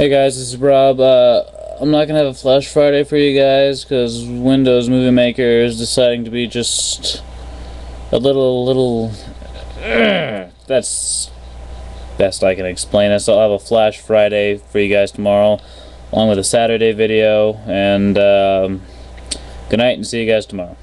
Hey guys, this is Rob. Uh, I'm not gonna have a Flash Friday for you guys because Windows Movie Maker is deciding to be just a little, little. that's best I can explain it. So I'll have a Flash Friday for you guys tomorrow, along with a Saturday video. And um, good night, and see you guys tomorrow.